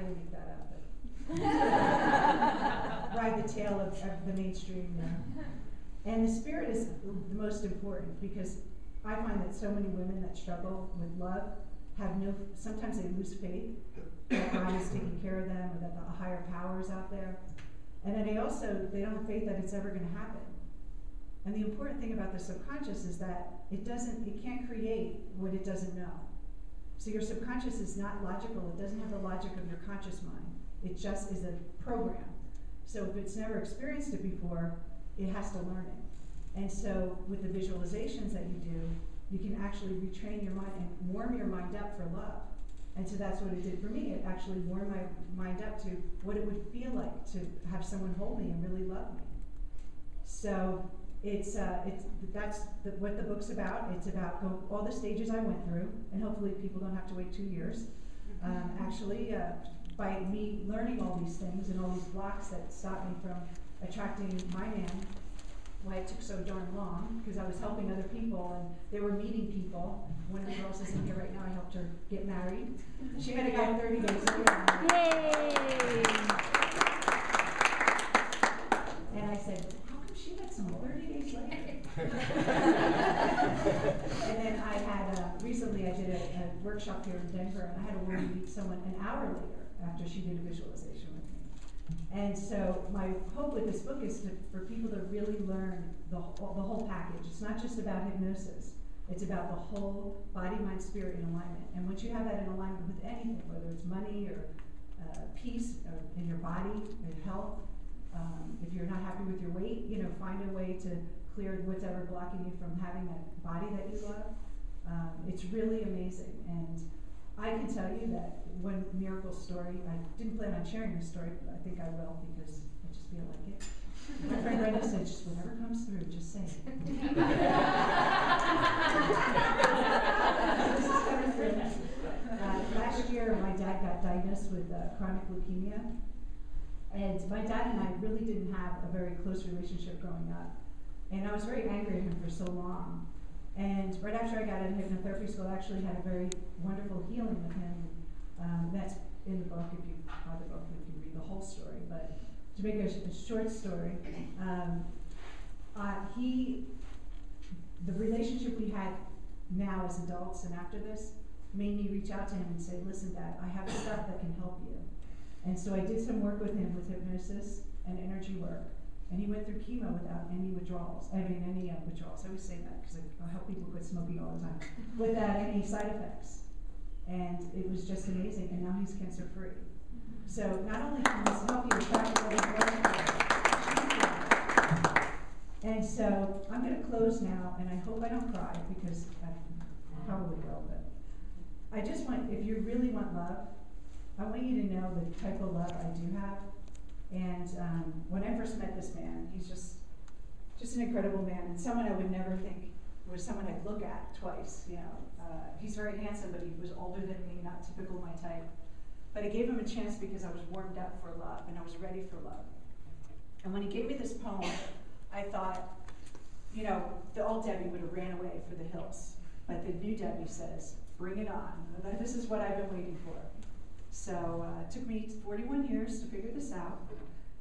I didn't make that up, but ride the tail of, of the mainstream. Know. And the spirit is the most important because I find that so many women that struggle with love have no, sometimes they lose faith that God is taking care of them or that the higher power is out there. And then they also, they don't have faith that it's ever going to happen. And the important thing about the subconscious is that it doesn't, it can't create what it doesn't know. So your subconscious is not logical. It doesn't have the logic of your conscious mind. It just is a program. So if it's never experienced it before, it has to learn it. And so with the visualizations that you do, you can actually retrain your mind and warm your mind up for love. And so that's what it did for me. It actually warmed my mind up to what it would feel like to have someone hold me and really love me. So it's uh, it's that's the, what the book's about. It's about go, all the stages I went through, and hopefully people don't have to wait two years. Um, actually, uh, by me learning all these things and all these blocks that stopped me from attracting my man why it took so darn long, because I was helping other people and they were meeting people. One of the girls is in here right now, I helped her get married. She met a guy 30 days. Yay! And I said, how come she met someone 30 days later? And then I had, uh, recently I did a, a workshop here in Denver and I had a woman meet someone an hour later after she did a visualization with me. And so my hope with this book is to, for people to really learn the, whole- the whole package. It's not just about hypnosis. It's about the whole body, mind, spirit in alignment. And once you have that in alignment with anything, whether it's money or uh, peace or in your body, your health, um, if you're not happy with your weight, you know, find a way to clear whatever blocking you from having that body that you love. Um, it's really amazing. And I can tell you that one miracle story, I didn't plan on sharing this story, but I think I will because I just feel like it. My friend Brenda said, just whatever comes through, just say it. This is coming through. Uh, last year, my dad got diagnosed with uh, chronic leukemia. And my dad and I really didn't have a very close relationship growing up. And I was very angry at him for so long. And right after I got out of hypnotherapy school, I actually had a very wonderful healing with him. Um, that's in the book if you buy the book and you read the whole story. But to make a, a short story, um, uh, he, the relationship we had now as adults and after this made me reach out to him and say, listen, Dad, I have stuff that can help you. And so I did some work with him with hypnosis and energy work. And he went through chemo without any withdrawals. I mean, any uh, withdrawals. I always say that because I, help people quit smoking all the time. Without any side effects. And it was just amazing. And now he's cancer free. So not only can this help you and so I'm going to close now, and I hope I don't cry because I probably will. But I just want, if you really want love, I want you to know the type of love I do have. And um, when I first met this man, he's just just an incredible man, and someone I would never think was someone I'd look at twice. You know, uh, he's very handsome, but he was older than me, not typical my type. But I gave him a chance because I was warmed up for love, and I was ready for love. And when he gave me this poem, I thought, you know, the old Debbie would have ran away for the hills, but the new Debbie says, "Bring it on." This is what I've been waiting for. So uh, it took me 41 years to figure this out,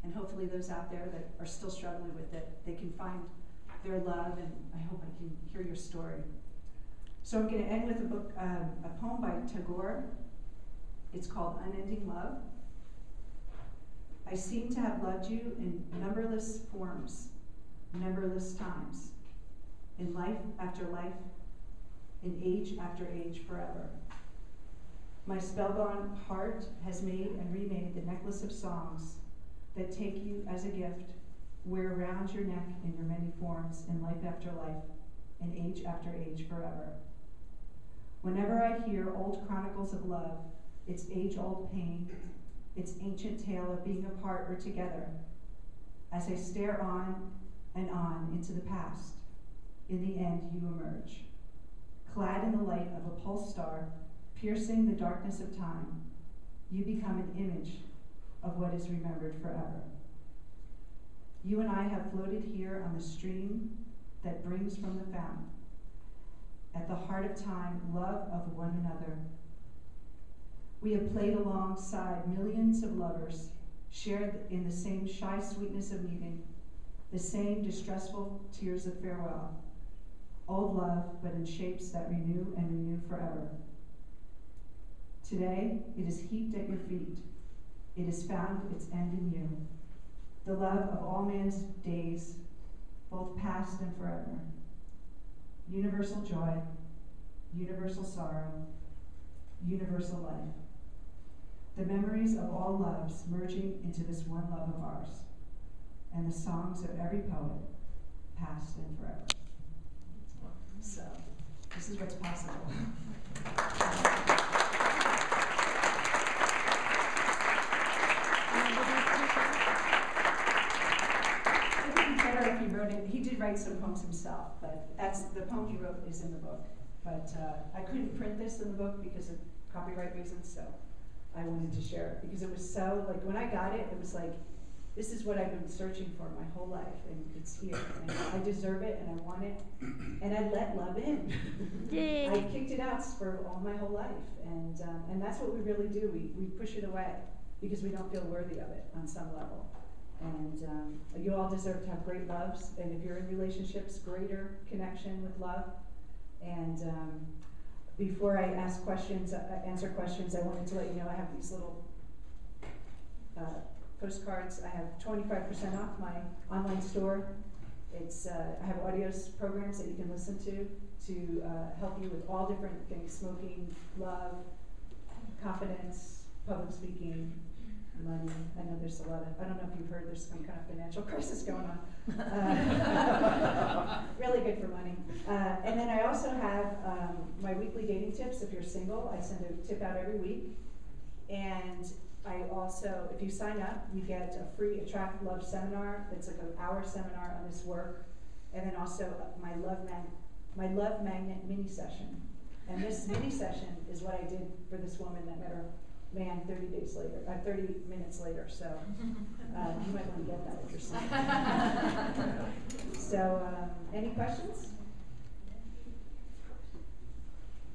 and hopefully those out there that are still struggling with it, they can find their love, and I hope I can hear your story. So I'm going to end with a book, um, a poem by Tagore. It's called Unending Love. I seem to have loved you in numberless forms, numberless times, in life after life, in age after age, forever. My spellbound heart has made and remade the necklace of songs that take you as a gift, wear around your neck in your many forms, in life after life, in age after age, forever. Whenever I hear old chronicles of love, its age old pain, its ancient tale of being apart or together, as I stare on and on into the past, in the end you emerge, clad in the light of a pulse star piercing the darkness of time, you become an image of what is remembered forever. You and I have floated here on the stream that brings from the fountain. At the heart of time, love of one another. We have played alongside millions of lovers, shared in the same shy sweetness of meeting, the same distressful tears of farewell. Old love, but in shapes that renew and renew forever. Today, it is heaped at your feet. It has found its end in you. The love of all man's days, both past and forever. Universal joy, universal sorrow, universal life. The memories of all loves merging into this one love of ours, and the songs of every poet, past and forever. So, this is what's possible. It would be better if he wrote it, he did write some poems himself, but that's, the poem he wrote is in the book. But, uh, I couldn't print this in the book because of copyright reasons, so I wanted to share it, because it was so, like, when I got it, it was like, this is what I've been searching for my whole life, and it's here, and I deserve it, and I want it, and I let love in. I kicked it out for all my whole life, and, um, and that's what we really do, we, we push it away, because we don't feel worthy of it on some level. And, um, you all deserve to have great loves, and if you're in relationships, greater connection with love. And, um, before I ask questions, uh, answer questions, I wanted to let you know I have these little, uh, postcards. I have twenty-five percent off my online store. It's, uh, I have audio programs that you can listen to, to, uh, help you with all different things, smoking, love, confidence, public speaking, money. I know there's a lot of, I don't know if you've heard, there's some kind of financial crisis going on. Uh, Really good for money. Uh, and then I also have, um, my weekly dating tips. If you're single, I send a tip out every week. And I also, if you sign up, you get a free Attract Love seminar. It's like an hour seminar on this work. And then also my love mag, my love magnet mini session. And this mini session is what I did for this woman that met her thirty days later, uh, thirty minutes later, so, uh, you might wanna get that if you're single. So, um, any questions?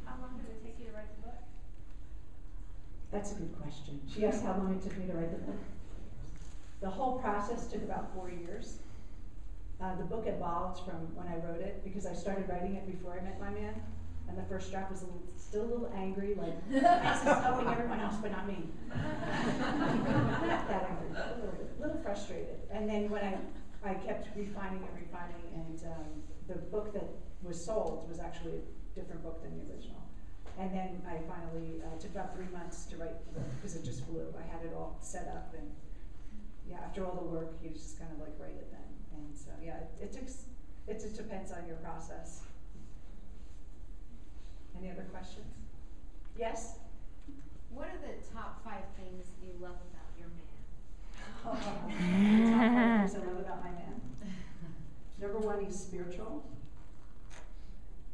How long did it take you to write the book? That's a good question. She asked how long it took me to write the book. The whole process took about four years. Uh, the book evolved from when I wrote it, because I started writing it before I met my man. And the first draft was a little, still a little angry, like, this is helping everyone else but not me. Not that angry, a little a little frustrated. And then when I, I kept refining and refining, and, um, the book that was sold was actually a different book than the original. And then I finally, uh, took about three months to write the book, because it just flew. I had it all set up and, yeah, after all the work, you just kind of like write it then. And so, yeah, it, it takes, it just depends on your process. Any other questions? Yes? What are the top five things you love about your man? Top five things I love about my man. Number one, he's spiritual.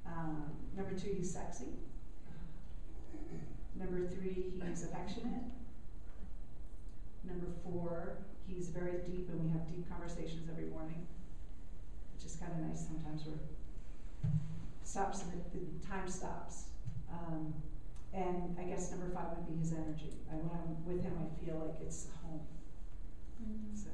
Um, number two, he's sexy. Number three, he's affectionate. Number four, he's very deep and we have deep conversations every morning, which is kind of nice sometimes where stops and the, the time stops. Um, and I guess number five would be his energy. I, when I'm with him, I feel like it's home. So